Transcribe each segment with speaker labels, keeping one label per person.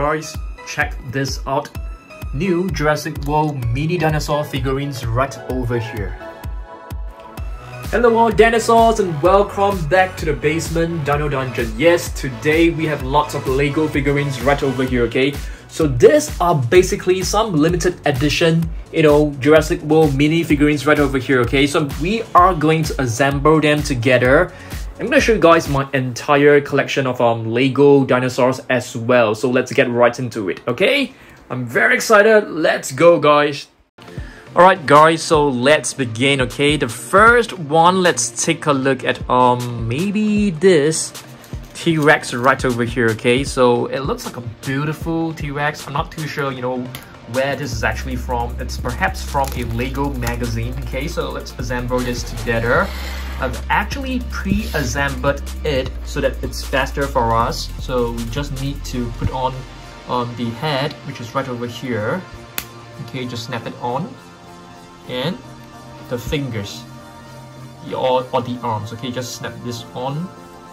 Speaker 1: Guys, check this out. New Jurassic World mini dinosaur figurines right over here. Hello all dinosaurs and welcome back to the basement Dino Dungeon. Yes, today we have lots of Lego figurines right over here, okay? So these are basically some limited edition, you know, Jurassic World mini figurines right over here, okay? So we are going to assemble them together. I'm gonna show you guys my entire collection of um Lego dinosaurs as well. So let's get right into it, okay? I'm very excited. Let's go, guys. Alright guys, so let's begin, okay? The first one, let's take a look at um maybe this T-Rex right over here, okay? So it looks like a beautiful T-Rex. I'm not too sure, you know, where this is actually from. It's perhaps from a Lego magazine, okay? So let's assemble this together. I've actually pre-assembled it so that it's faster for us. So we just need to put on um, the head, which is right over here. Okay, just snap it on. And the fingers. Or, or the arms. Okay just snap this on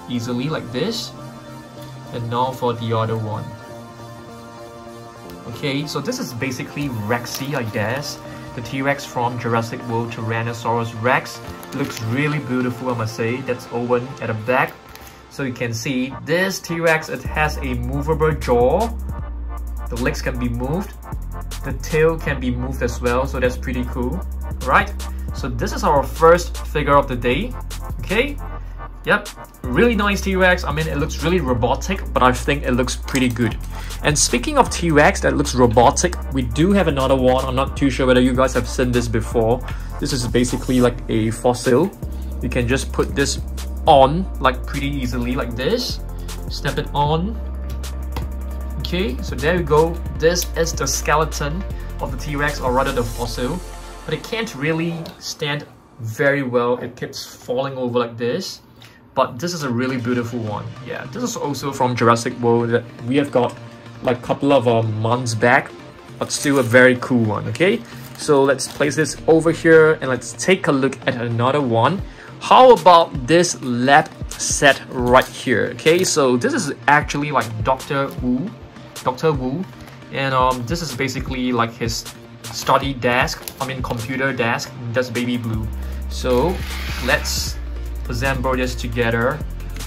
Speaker 1: easily like this. And now for the other one. Okay so this is basically Rexy I guess the T-Rex from Jurassic World Tyrannosaurus Rex. Looks really beautiful I must say. That's Owen at the back. So you can see this T-Rex it has a movable jaw. The legs can be moved. The tail can be moved as well, so that's pretty cool. Right, so this is our first figure of the day. Okay, Yep, really nice T-Rex. I mean, it looks really robotic, but I think it looks pretty good. And speaking of T-Rex that looks robotic, we do have another one. I'm not too sure whether you guys have seen this before. This is basically like a fossil. You can just put this on like pretty easily like this. Step it on Okay, so there you go. This is the skeleton of the T-Rex, or rather the fossil. But it can't really stand very well. It keeps falling over like this. But this is a really beautiful one. Yeah, this is also from Jurassic World that we have got like a couple of uh, months back. But still a very cool one, okay? So let's place this over here and let's take a look at another one. How about this lab set right here? Okay, so this is actually like Dr. Wu Dr. Wu. And um, this is basically like his study desk, I mean computer desk, that's baby blue. So let's assemble this together.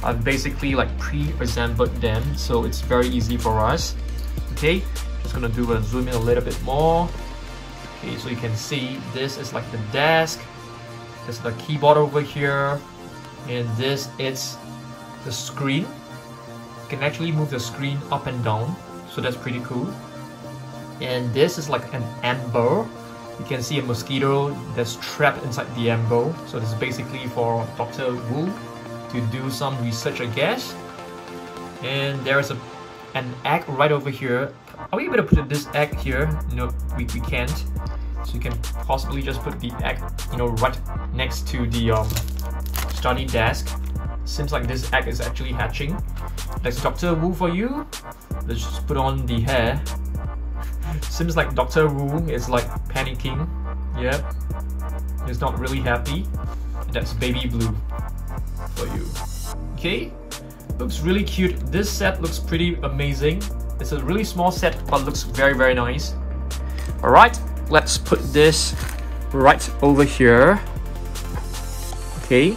Speaker 1: I've basically like pre-assembled them, so it's very easy for us. Okay, just gonna do a zoom in a little bit more. Okay, so you can see this is like the desk. There's the keyboard over here. And this is the screen. You can actually move the screen up and down so that's pretty cool and this is like an amber you can see a mosquito that's trapped inside the amber so this is basically for Dr. Wu to do some research I guess and there's a an egg right over here are we able to put this egg here no we, we can't so you can possibly just put the egg you know right next to the um, study desk seems like this egg is actually hatching that's Dr. Wu for you Let's just put on the hair. Seems like Dr. Wu is like panicking. Yep. He's not really happy. That's baby blue for you. Okay. Looks really cute. This set looks pretty amazing. It's a really small set, but looks very, very nice. Alright, let's put this right over here. Okay.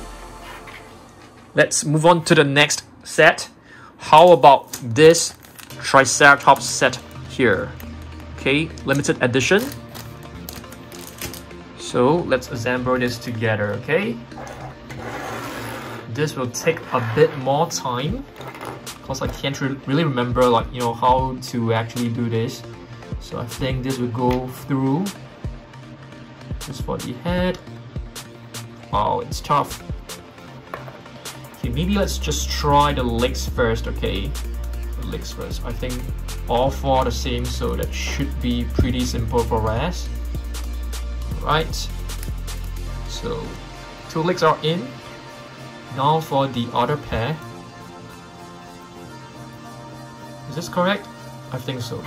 Speaker 1: Let's move on to the next set. How about this Triceratops set here. Okay, limited edition. So let's assemble this together, okay? This will take a bit more time because I can't re really remember like, you know, how to actually do this. So I think this will go through. Just for the head. Wow, it's tough. Okay, maybe let's just try the legs first, okay? legs first. I think all four the same, so that should be pretty simple for us. Right. So two legs are in. Now for the other pair. Is this correct? I think so.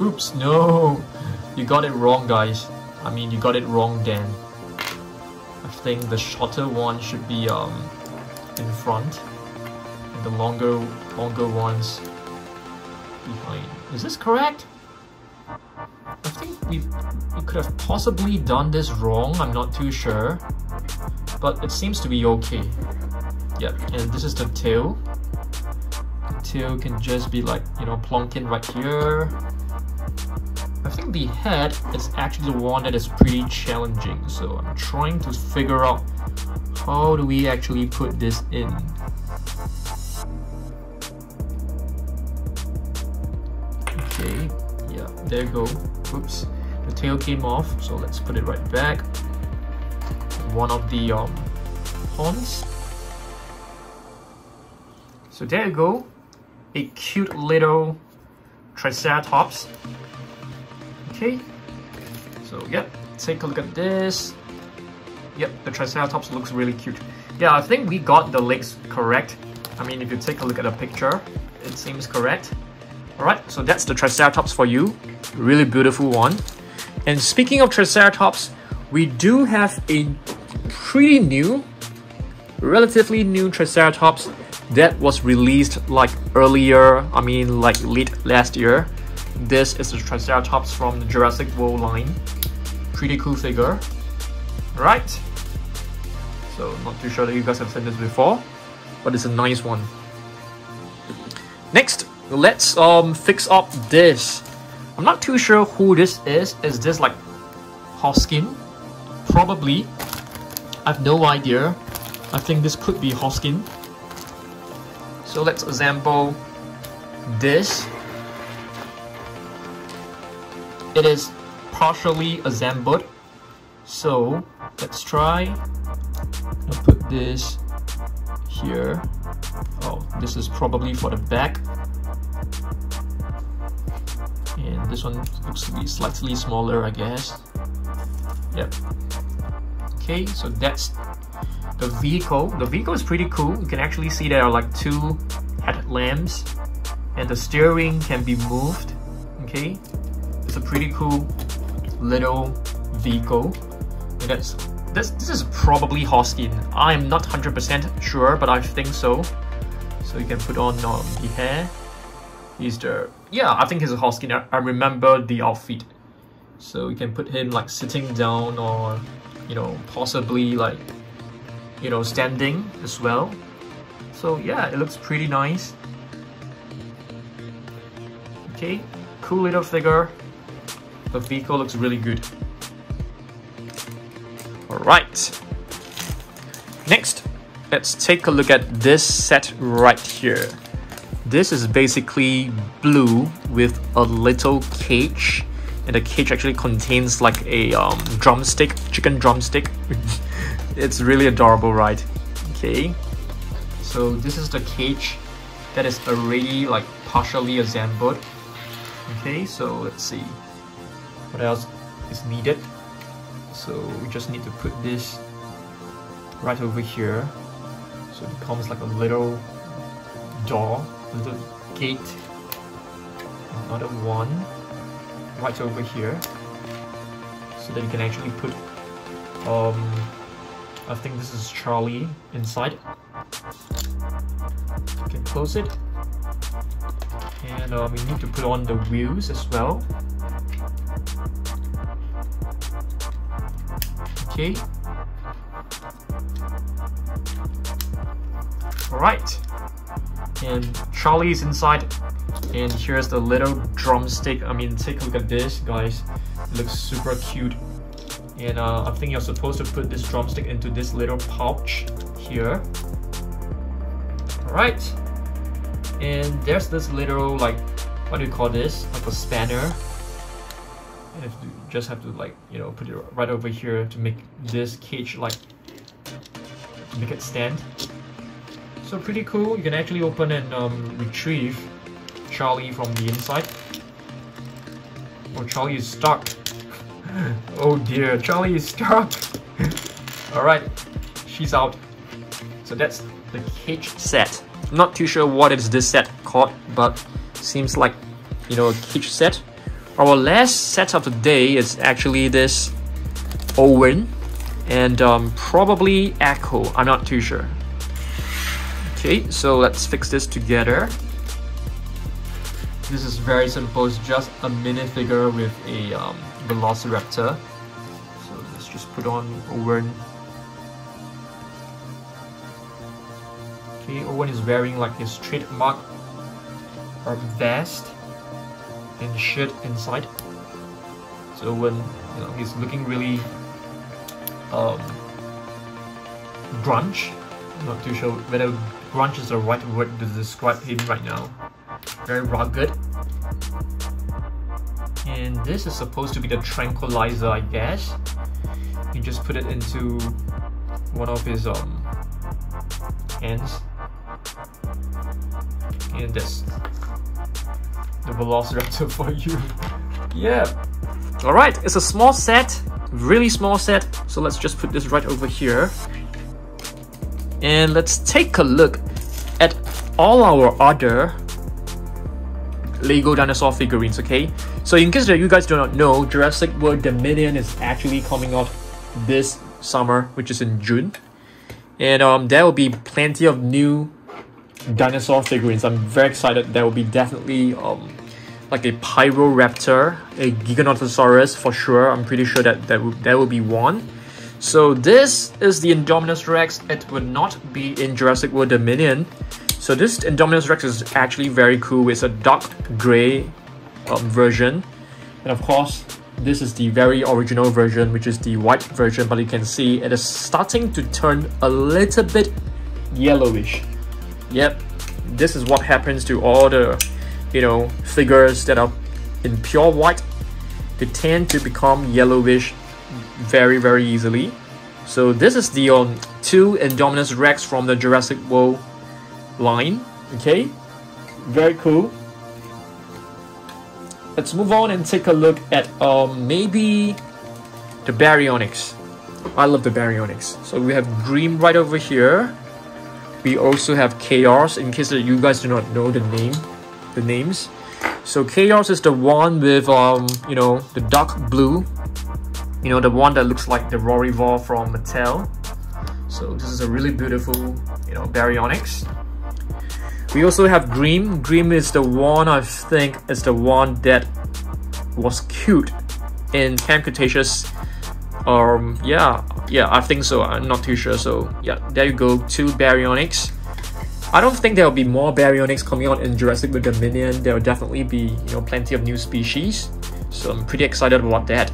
Speaker 1: Oops, no! You got it wrong, guys. I mean, you got it wrong then. I think the shorter one should be um in front the longer, longer ones behind. Is this correct? I think we, we could have possibly done this wrong, I'm not too sure. But it seems to be okay. Yep, and this is the tail. The tail can just be like, you know, plonk in right here. I think the head is actually the one that is pretty challenging, so I'm trying to figure out how do we actually put this in. Okay, yeah, there you go. Oops, the tail came off, so let's put it right back. One of the um, horns. So there you go, a cute little Triceratops. Okay, so yep, take a look at this. Yep, the Triceratops looks really cute. Yeah, I think we got the legs correct. I mean, if you take a look at the picture, it seems correct. Alright, so that's the Triceratops for you. Really beautiful one. And speaking of Triceratops, we do have a pretty new, relatively new Triceratops that was released like earlier, I mean like late last year. This is the Triceratops from the Jurassic World line. Pretty cool figure. Right. So not too sure that you guys have seen this before, but it's a nice one. Next, let's um fix up this. I'm not too sure who this is. Is this like Hoskin? Probably. I have no idea. I think this could be Hoskin. So let's assemble this. It is partially assembled. So let's try put this here. Oh, this is probably for the back. This one looks slightly smaller, I guess. Yep. Okay, so that's the vehicle. The vehicle is pretty cool. You can actually see there are like two headlamps and the steering can be moved. Okay, it's a pretty cool little vehicle. And that's this this is probably Hoskin. I'm not 100% sure, but I think so. So you can put on um, the hair. He's the yeah, I think he's a Hoskin. I, I remember the outfit. So you can put him like sitting down or you know possibly like you know standing as well. So yeah, it looks pretty nice. Okay, cool little figure. The vehicle looks really good. Alright. Next, let's take a look at this set right here. This is basically blue with a little cage. And the cage actually contains like a um, drumstick, chicken drumstick. it's really adorable, right? Okay. So this is the cage that is already like partially assembled. Okay, so let's see. What else is needed? So we just need to put this right over here. So it becomes like a little door, little gate. Another one right over here. So that you can actually put um I think this is Charlie inside. You can close it. And um, we need to put on the wheels as well. Okay. Alright. And Charlie is inside. And here's the little drumstick. I mean, take a look at this, guys. It looks super cute. And uh, I think you're supposed to put this drumstick into this little pouch here. Alright. And there's this little, like, what do you call this? Like a spanner have to just have to like you know put it right over here to make this cage like make it stand so pretty cool. You can actually open and um, retrieve Charlie from the inside. Oh Charlie is stuck. Oh dear Charlie is stuck. Alright she's out. So that's the cage set. Not too sure what is this set called but seems like you know a cage set. Our last set of the day is actually this Owen and um, probably Echo. I'm not too sure. Okay, so let's fix this together. This is very simple, it's just a minifigure with a um, Velociraptor. So let's just put on Owen. Okay, Owen is wearing like his trademark um, vest and shirt inside. So when you know he's looking really um, grunge, not too sure whether grunge is the right word to describe him right now. Very rugged. And this is supposed to be the tranquilizer, I guess. You just put it into one of his um, hands. And this. The Velociraptor for you. yeah. Alright, it's a small set. Really small set. So let's just put this right over here. And let's take a look at all our other Lego dinosaur figurines, okay? So in case that you guys do not know, Jurassic World Dominion is actually coming out this summer, which is in June. And um, there will be plenty of new dinosaur figurines. I'm very excited. There will be definitely um, like a Pyroraptor, a Giganotosaurus for sure. I'm pretty sure that will, there will be one. So this is the Indominus Rex. It would not be in Jurassic World Dominion. So this Indominus Rex is actually very cool. It's a dark gray um, version. And of course, this is the very original version, which is the white version. But you can see it is starting to turn a little bit yellowish. Yep, this is what happens to all the, you know, figures that are in pure white. They tend to become yellowish very, very easily. So this is the um, two Indominus Rex from the Jurassic World line. Okay, very cool. Let's move on and take a look at um, maybe the Baryonyx. I love the Baryonyx. So we have Dream right over here. We also have Chaos, in case that you guys do not know the name, the names. So Chaos is the one with, um, you know, the dark blue. You know, the one that looks like the Rory Roarivore from Mattel. So this is a really beautiful, you know, Baryonyx. We also have Dream. Dream is the one I think is the one that was cute in Camp Cretaceous. Um, yeah, yeah, I think so. I'm not too sure. So yeah, there you go. Two Baryonyx. I don't think there will be more Baryonyx coming out in Jurassic Dominion. There will definitely be you know plenty of new species. So I'm pretty excited about that.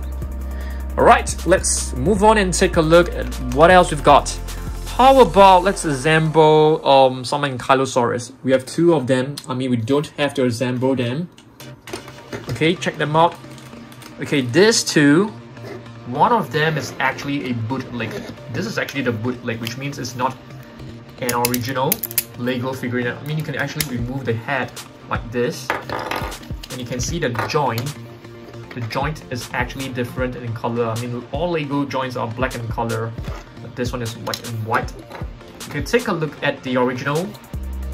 Speaker 1: Alright, let's move on and take a look at what else we've got. How about let's assemble um, some Ankylosaurus. We have two of them. I mean, we don't have to assemble them. Okay, check them out. Okay, these two, one of them is actually a bootleg. This is actually the bootleg, which means it's not an original Lego figurine. I mean, you can actually remove the head like this. And you can see the joint. The joint is actually different in color. I mean, all Lego joints are black in color but this one is white and white. If you take a look at the original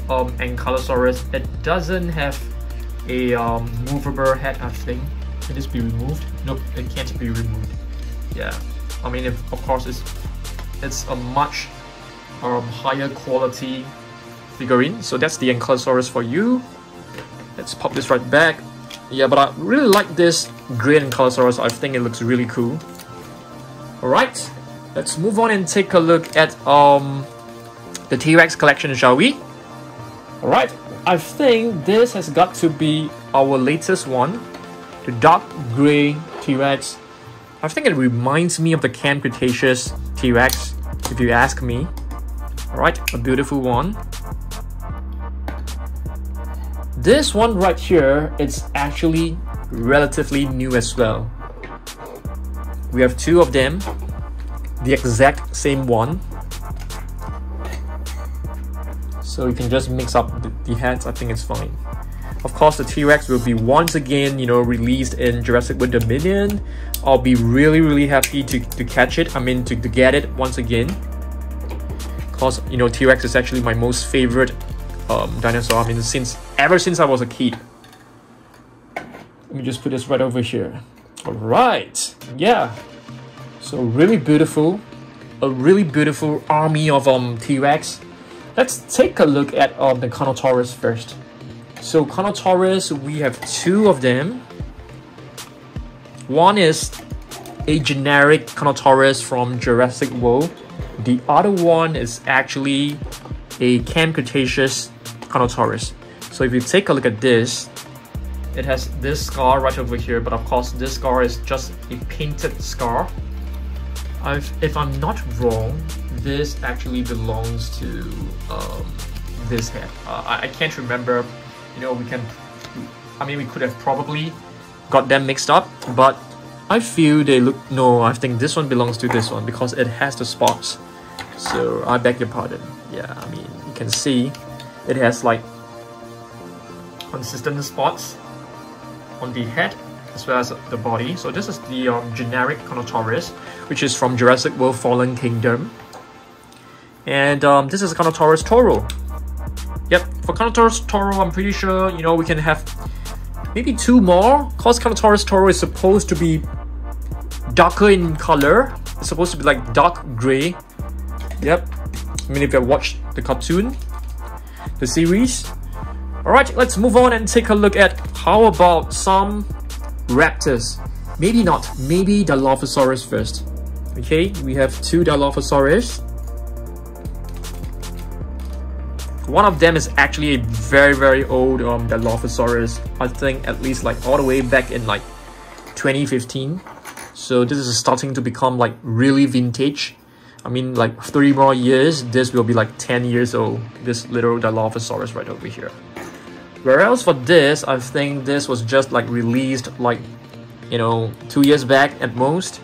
Speaker 1: um, Ankylosaurus, it doesn't have a um, movable head, I think. Can this be removed? Nope, it can't be removed. Yeah, I mean, if, of course, it's, it's a much um, higher quality figurine. So that's the Ankylosaurus for you. Let's pop this right back. Yeah, but I really like this grey Ankylosaurus. I think it looks really cool. Alright, Let's move on and take a look at um, the T-Rex collection, shall we? Alright, I think this has got to be our latest one. The dark grey T-Rex. I think it reminds me of the Camp Cretaceous T-Rex, if you ask me. Alright, a beautiful one. This one right here, it's actually relatively new as well. We have two of them the exact same one. So you can just mix up the, the heads, I think it's fine. Of course, the T-Rex will be once again, you know, released in Jurassic World Dominion. I'll be really, really happy to, to catch it. I mean, to, to get it once again. Because, you know, T-Rex is actually my most favorite um, dinosaur. I mean, since ever since I was a kid. Let me just put this right over here. All right. Yeah. So really beautiful, a really beautiful army of um T-Rex. let's take a look at um, the Carnotaurus first. So Carnotaurus, we have two of them. One is a generic Carnotaurus from Jurassic World. The other one is actually a Camp Cretaceous Carnotaurus. So if you take a look at this, it has this scar right over here, but of course this scar is just a painted scar. I've, if I'm not wrong, this actually belongs to um, this head. Uh, I, I can't remember, you know, we can, I mean, we could have probably got them mixed up, but I feel they look, no, I think this one belongs to this one because it has the spots. So I beg your pardon. Yeah, I mean, you can see it has like consistent spots on the head as well as the body. So this is the um, generic Carnotaurus, which is from Jurassic World Fallen Kingdom. And um, this is a Carnotaurus Toro. Yep, for Carnotaurus Toro, I'm pretty sure, you know, we can have maybe two more. Cause Carnotaurus Toro is supposed to be darker in color. It's supposed to be like dark gray. Yep. I mean, if you watched the cartoon, the series. Alright, let's move on and take a look at how about some raptors. Maybe not, maybe the Dilophosaurus first. Okay, we have two Dilophosaurus. One of them is actually a very, very old um, Dilophosaurus. I think at least like all the way back in like 2015. So this is starting to become like really vintage. I mean like three more years, this will be like 10 years old. This little Dilophosaurus right over here. Whereas for this, I think this was just like released like, you know, two years back at most.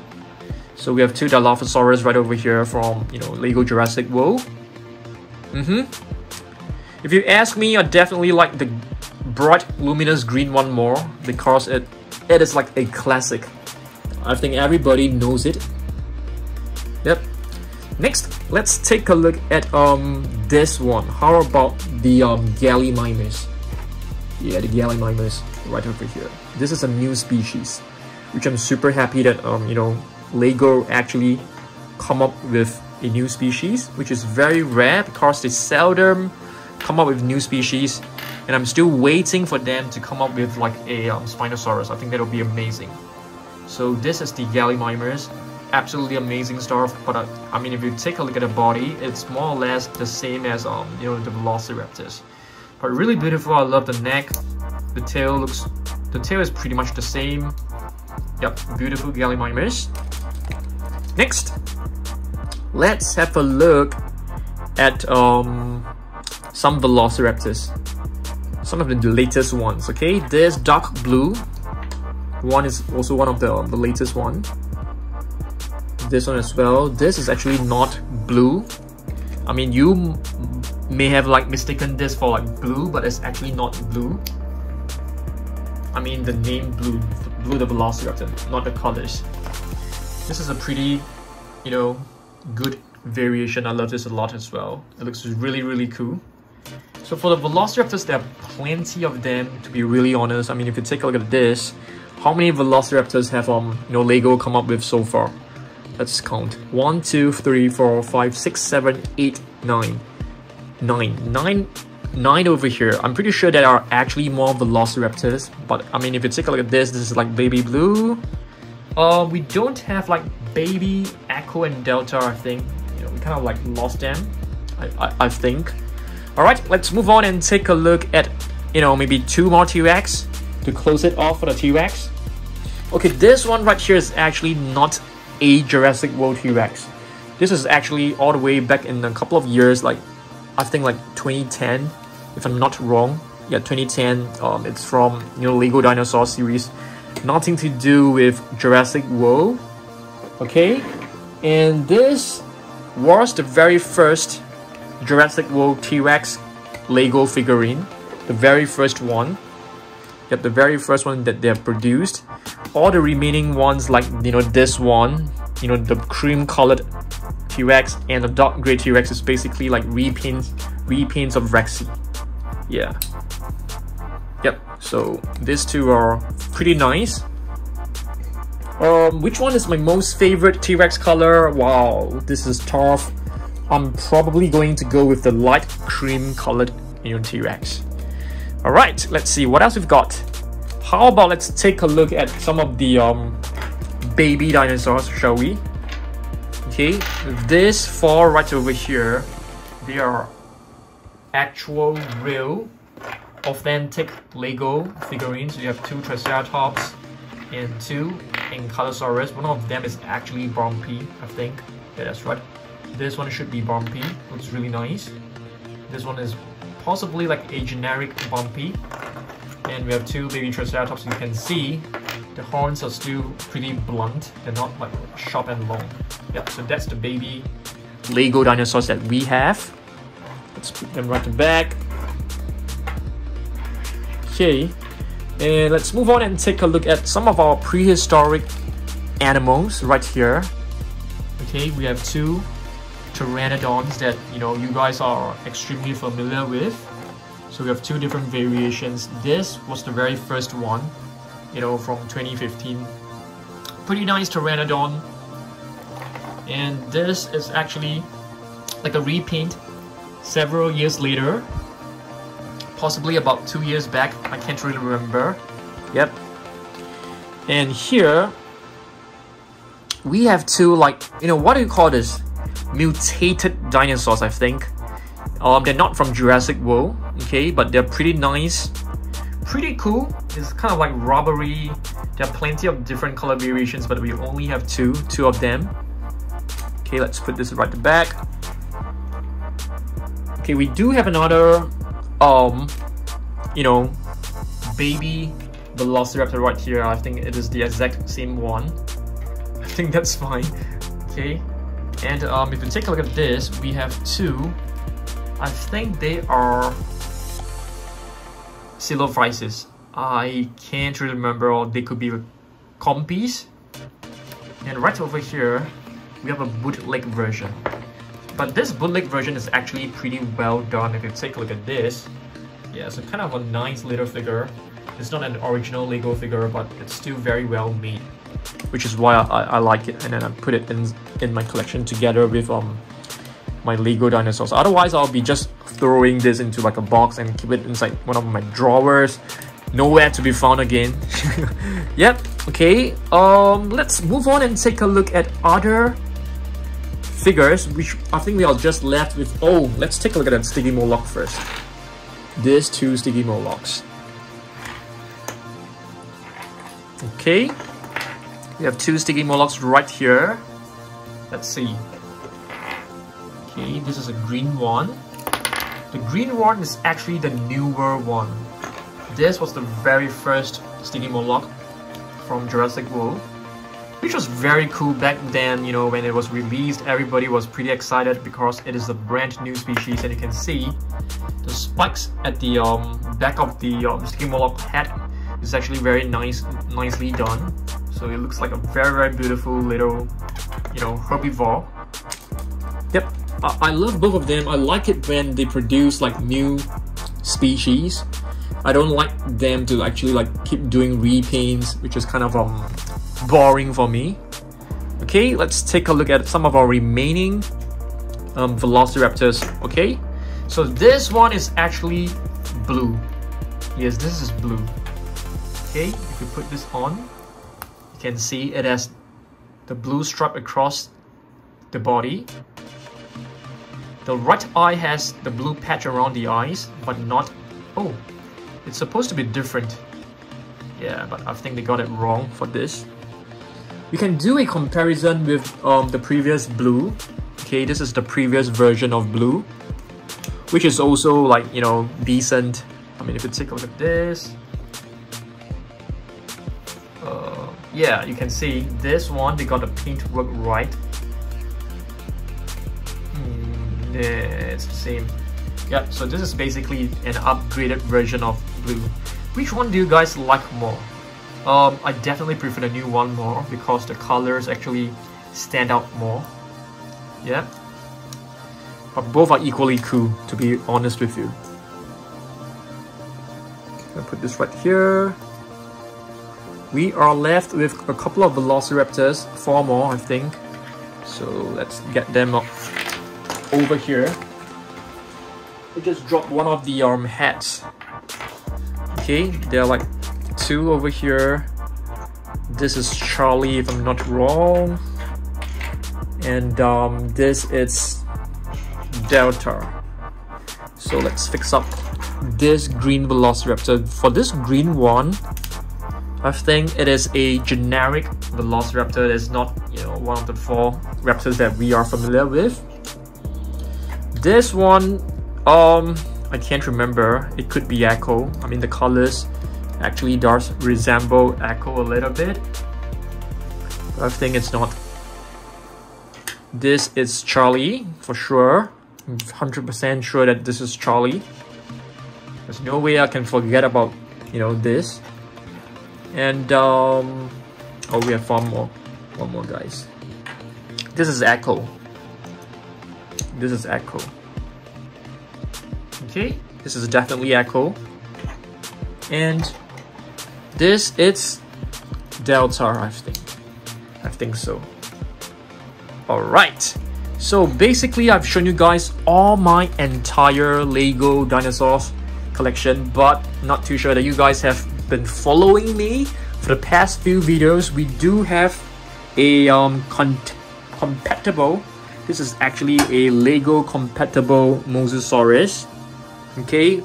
Speaker 1: So we have two Dilophosaurus right over here from, you know, Lego Jurassic World. Mm-hmm. If you ask me, I definitely like the bright luminous green one more because it it is like a classic. I think everybody knows it. Yep. Next, let's take a look at um this one. How about the um Gallimimus? Yeah, the Gallimimus right over here. This is a new species, which I'm super happy that um you know Lego actually come up with a new species, which is very rare because they seldom come up with new species and I'm still waiting for them to come up with like a um, Spinosaurus. I think that'll be amazing. So this is the Gallimimus. Absolutely amazing stuff, but uh, I mean if you take a look at the body, it's more or less the same as um you know the Velociraptors. But really beautiful, I love the neck. The tail looks, the tail is pretty much the same. Yep, beautiful Gallimimus. Next, let's have a look at um some velociraptors. Some of the latest ones, okay? There's dark blue. One is also one of the, the latest one. This one as well. This is actually not blue. I mean, you may have like mistaken this for like blue, but it's actually not blue. I mean the name blue, blue the velociraptor, not the colors. This is a pretty, you know, good variation. I love this a lot as well. It looks really, really cool. So for the Velociraptors, there are plenty of them, to be really honest. I mean, if you take a look at this, how many Velociraptors have um, you know, Lego come up with so far? Let's count. One, two, three, four, five, six, seven, eight, nine. Nine. Nine nine over here. I'm pretty sure there are actually more Velociraptors, but I mean, if you take a look at this, this is like baby blue. Uh, we don't have like baby Echo and Delta, I think. You know, we kind of like lost them, I, I, I think. Alright, let's move on and take a look at, you know, maybe two more T-Rex to close it off for the T-Rex. Okay, this one right here is actually not a Jurassic World T-Rex. This is actually all the way back in a couple of years, like, I think like 2010, if I'm not wrong. Yeah, 2010, um, it's from, you know, Lego Dinosaur series. Nothing to do with Jurassic World. Okay, and this was the very first Jurassic World T-Rex Lego figurine, the very first one. Yep, the very first one that they have produced. All the remaining ones like, you know, this one, you know, the cream colored T-Rex and the dark gray T-Rex is basically like repaints, repaints of Rexy. Yeah. Yep, so these two are pretty nice. Um, which one is my most favorite T-Rex color? Wow, this is tough I'm probably going to go with the light cream colored know, T-Rex. All right, let's see what else we've got. How about let's take a look at some of the um, baby dinosaurs, shall we? Okay, this four right over here, they are actual real authentic Lego figurines. You have two Triceratops and two Ankylosaurus. One of them is actually Bumpy, I think. Yeah, that's right. This one should be Bumpy. Looks really nice. This one is possibly like a generic Bumpy. And we have two baby Triceratops. You can see the horns are still pretty blunt. They're not like sharp and long. Yeah, so that's the baby Lego dinosaurs that we have. Let's put them right back. Okay, and let's move on and take a look at some of our prehistoric animals right here. Okay, we have two pteranodons that you know you guys are extremely familiar with. So we have two different variations. This was the very first one, you know, from 2015. Pretty nice pteranodon. And this is actually like a repaint several years later possibly about two years back. I can't really remember. Yep. And here we have two like you know what do you call this? Mutated dinosaurs, I think. Um, they're not from Jurassic World, okay, but they're pretty nice, pretty cool. It's kind of like rubbery. There are plenty of different color variations, but we only have two, two of them. Okay, let's put this right back. Okay, we do have another um, you know, baby Velociraptor right here. I think it is the exact same one. I think that's fine. Okay. And um, if you take a look at this, we have two. I think they are Coelophysis. I can't really remember, or they could be compies. And right over here, we have a bootleg version. But this bootleg version is actually pretty well done if you take a look at this. Yeah, so kind of a nice little figure. It's not an original Lego figure, but it's still very well made. Which is why I, I like it, and then I put it in, in my collection together with um my Lego dinosaurs. Otherwise, I'll be just throwing this into like a box and keep it inside one of my drawers. Nowhere to be found again. yep, okay. Um, let's move on and take a look at other figures, which I think we are just left with... Oh, let's take a look at that Stygimoloch first. These two Stygimolochs. Okay, we have two Stygimolochs right here. Let's see. Okay, this is a green one. The green one is actually the newer one. This was the very first Stygimoloch from Jurassic World which was very cool back then, you know, when it was released, everybody was pretty excited because it is a brand new species and you can see the spikes at the um, back of the um, Stygimoloch head is actually very nice, nicely done. So it looks like a very, very beautiful little, you know, herbivore. Yep, I, I love both of them. I like it when they produce like new species. I don't like them to actually like keep doing repaints, which is kind of um boring for me. Okay, let's take a look at some of our remaining um, Velociraptors. Okay, so this one is actually blue. Yes, this is blue. Okay, if you put this on, you can see it has the blue stripe across the body. The right eye has the blue patch around the eyes, but not... Oh, it's supposed to be different. Yeah, but I think they got it wrong for this you can do a comparison with um, the previous blue. Okay, this is the previous version of blue, which is also like, you know, decent. I mean, if you take a look at this, uh, yeah, you can see this one, they got the paint work right. Mm, yeah, it's the same. Yeah, so this is basically an upgraded version of blue. Which one do you guys like more? Um, I definitely prefer the new one more because the colors actually stand out more. Yeah. But both are equally cool, to be honest with you. I'll put this right here. We are left with a couple of Velociraptors, four more I think. So let's get them up over here. I just dropped one of the um hats. Okay, they're like two over here. This is Charlie, if I'm not wrong. And um, this is Delta. So let's fix up this green Velociraptor. For this green one, I think it is a generic Velociraptor. It's not, you know, one of the four raptors that we are familiar with. This one, um, I can't remember. It could be Echo. I mean, the colors actually does resemble Echo a little bit. I think it's not. This is Charlie for sure. I'm 100% sure that this is Charlie. There's no way I can forget about, you know, this. And, um, oh, we have one more. One more, guys. This is Echo. This is Echo. Okay, this is definitely Echo. And this, it's Delta, I think. I think so. Alright. So basically, I've shown you guys all my entire LEGO dinosaurs collection, but not too sure that you guys have been following me for the past few videos. We do have a um, compatible, this is actually a LEGO compatible Mosasaurus. Okay,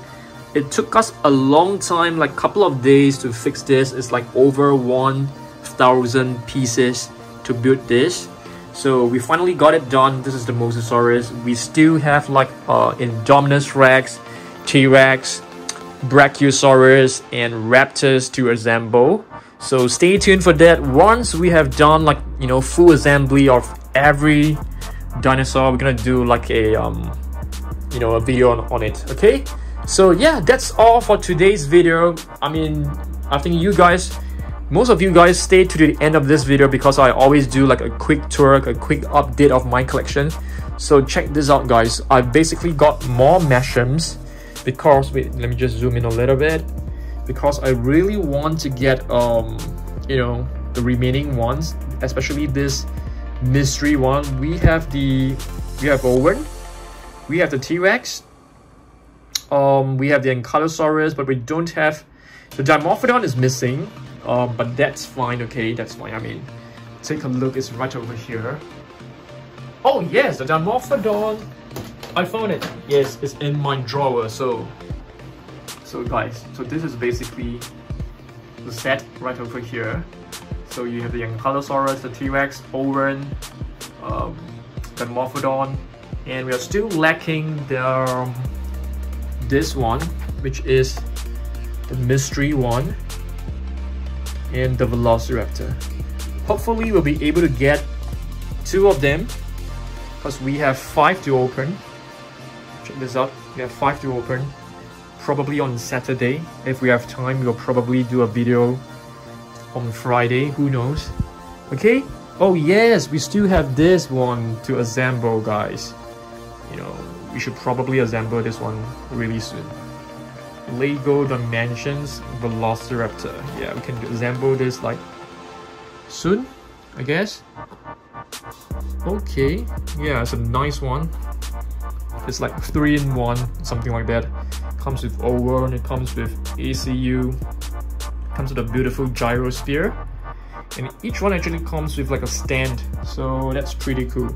Speaker 1: it took us a long time, like couple of days to fix this. It's like over 1,000 pieces to build this. So we finally got it done. This is the Mosasaurus. We still have like uh, Indominus Rex, T-Rex, Brachiosaurus, and Raptors to assemble. So stay tuned for that. Once we have done like, you know, full assembly of every dinosaur, we're gonna do like a, um, you know, a video on, on it, okay? So yeah, that's all for today's video. I mean, I think you guys most of you guys stay to the end of this video because I always do like a quick tour, a quick update of my collection. So check this out guys. I basically got more Mash'ems because, wait, let me just zoom in a little bit. Because I really want to get, um, you know, the remaining ones, especially this mystery one. We have the, we have Owen, we have the T-Rex, um, we have the Ankylosaurus, but we don't have, the Dimorphodon is missing. Um, but that's fine, okay, that's fine. I mean, take a look, it's right over here. Oh yes, the Dimorphodon. I found it. Yes, it's in my drawer. So, so guys, so this is basically the set right over here. So you have the Ankylosaurus, the T-Rex, Owen, um, the Morphodon, and we are still lacking the um, this one, which is the mystery one and the Velociraptor. Hopefully we'll be able to get two of them because we have five to open. Check this out, we have five to open. Probably on Saturday. If we have time, we'll probably do a video on Friday, who knows. Okay? Oh yes, we still have this one to assemble guys. You know, we should probably assemble this one really soon. Lego Dimensions Velociraptor. Yeah, we can assemble this like soon, I guess. Okay, yeah, it's a nice one. It's like three in one, something like that. Comes with Owen, it comes with ACU, comes with a beautiful gyrosphere, and each one actually comes with like a stand, so that's pretty cool.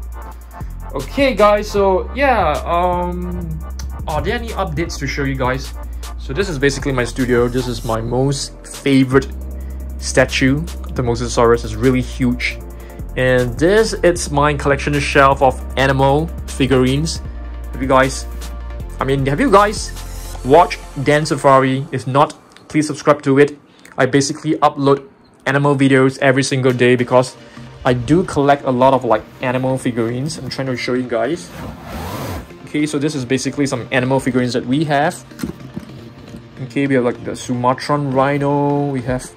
Speaker 1: Okay, guys, so yeah, um, are there any updates to show you guys? So this is basically my studio. This is my most favorite statue. The Mosasaurus is really huge. And this it's my collection shelf of animal figurines. Have you guys, I mean, have you guys watched Dan Safari? If not, please subscribe to it. I basically upload animal videos every single day because I do collect a lot of like animal figurines. I'm trying to show you guys. Okay, so this is basically some animal figurines that we have. Okay, we have like the Sumatran rhino, we have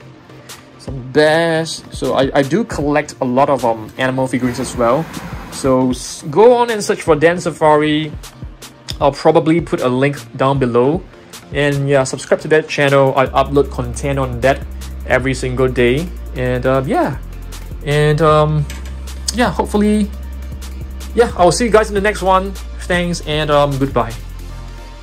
Speaker 1: some bears. So I, I do collect a lot of um, animal figurines as well. So go on and search for Dan Safari. I'll probably put a link down below. And yeah, subscribe to that channel. I upload content on that every single day. And uh, yeah, and um, yeah, hopefully, yeah, I'll see you guys in the next one. Thanks and um, goodbye.